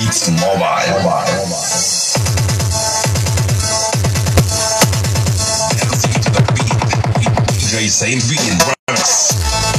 Beats Mobile. Mobile. DJ Same Beat Remix.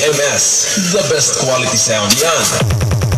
BAMS, the best quality sound yan.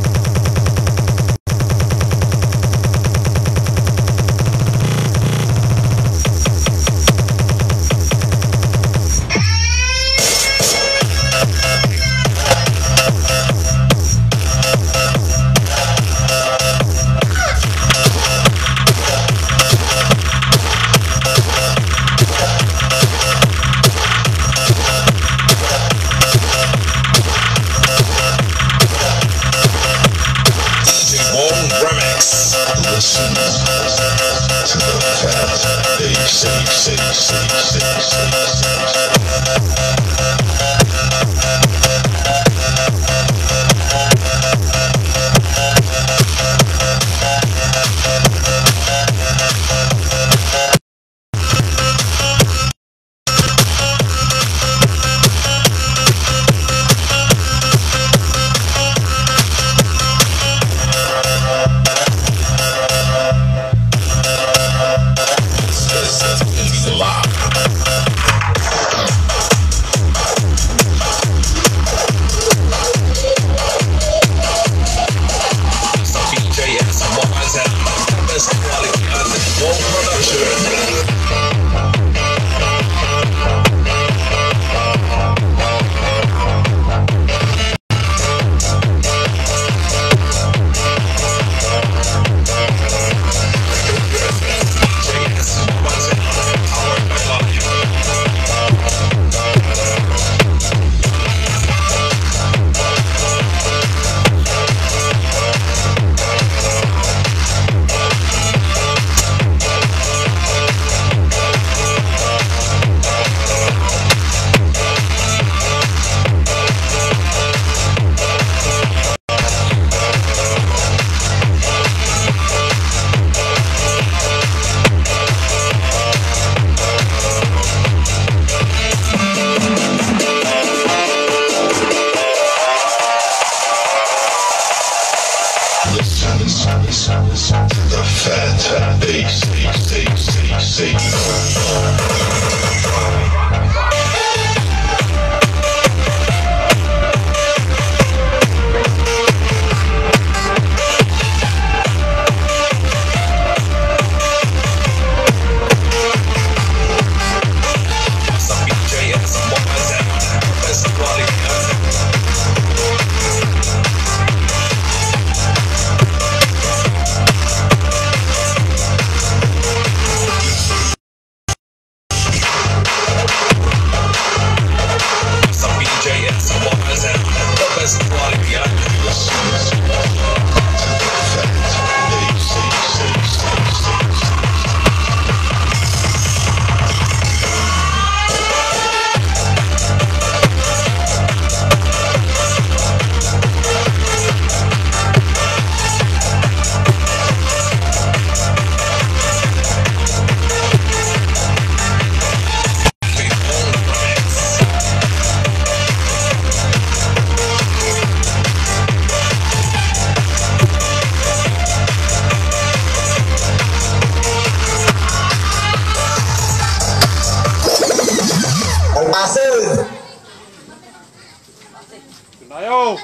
Tayo!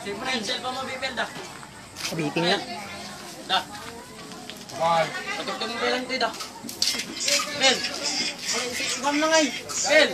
Siyempre, yung cellphone mo, Bipel, da. Biting nga. Da. Patugtog mo lang ito ito. Ben. Ibam na ngayon. Ben.